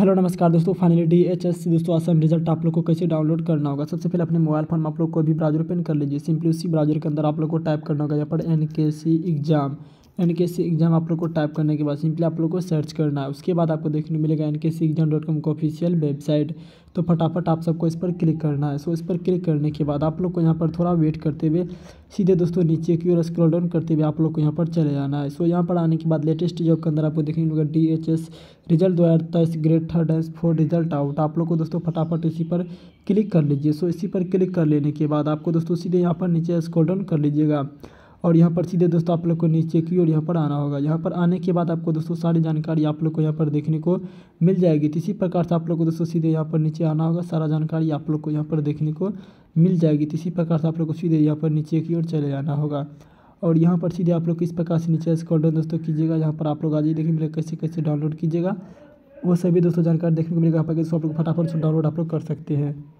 Hello नमस्कार दोस्तों finally D H S दोस्तों असम रिज़ल्ट आप लोग को कैसे डाउनलोड करना होगा? सबसे पहले अपने मोबाइल फ़ोन में आप लोग कोई भी ब्राउज़र ओपन कर लीजिए। सिंपली उसी ब्राउज़र के अंदर आप लोग को टाइप करना होगा, यहाँ पर N K C exam N K C exam आप लोग को टाइप करने के बाद सिंपली आप लोग को सर्च करना है। उसके बाद आपको देखने मिलेगा N K C exam dot com का ऑफिशियल वेबसाइट तो फटाफट आप सबको इस पर क्लिक करना है। सो इस पर क्लिक करने के बाद आप लोग को यहाँ पर थोड़ा वेट करते हुए सीधे दोस्तों नीचे की ओर स्क्रॉल डाउन करते हुए आप लोग को यहाँ पर चले जाना है। सो यहाँ पर आने के बाद लेटेस्ट जॉब के अंदर आपको देखने को मिलेगा डी एच एस रिज़ल्ट दो हज़ार तेईस grade third S four result out आप लोग को दोस्तों फटाफट इसी पर क्लिक कर लीजिए। सो इसी पर क्लिक कर लेने के बाद आपको दोस्तों सीधे यहाँ पर नीचे स्क्रॉल डाउन कर लीजिएगा। और यहाँ पर सीधे दोस्तों आप लोग को नीचे की और यहाँ पर आना होगा यहाँ पर आने के बाद आपको दोस्तों सारी जानकारी आप लोग को यहाँ पर देखने को मिल जाएगी तो इसी प्रकार से आप लोग को दोस्तों सीधे यहाँ पर नीचे आना होगा सारा जानकारी आप लोग को यहाँ पर देखने को मिल जाएगी तो इसी प्रकार से आप लोग को सीधे यहाँ पर नीचे की ओर चले जाना होगा और यहाँ पर सीधे आप लोग किस प्रकार से नीचे स्क्रॉल डाउन दोस्तों कीजिएगा यहाँ पर आप लोग आ जाइए देखिए मेरे कैसे कैसे डाउनलोड कीजिएगा वो सभी दोस्तों जानकारी देखने को मिलेगा यहाँ पर आप लोग फटाफट से डाउनलोड आप लोग कर सकते हैं